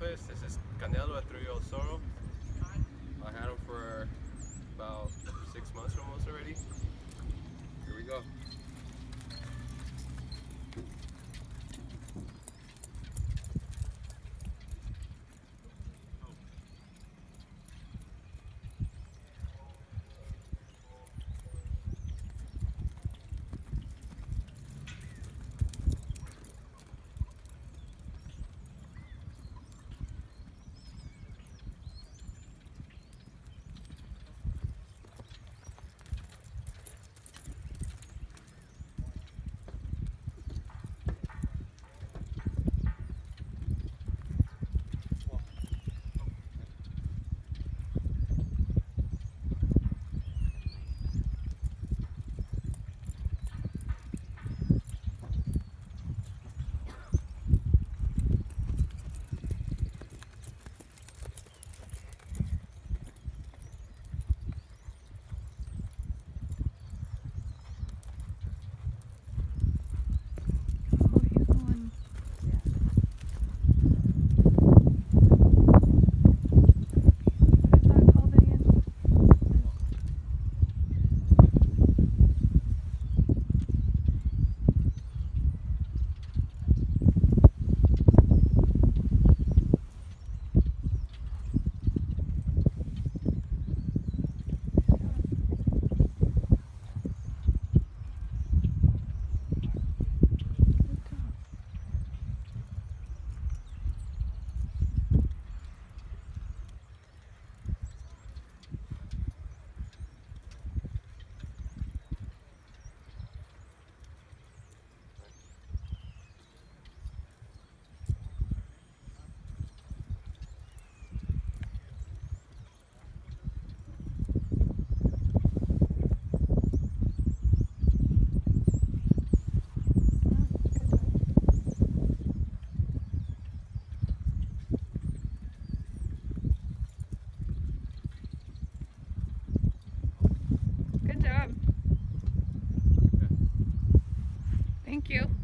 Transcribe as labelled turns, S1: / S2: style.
S1: Lopez. This is Canelo 3-year-old Soro. you.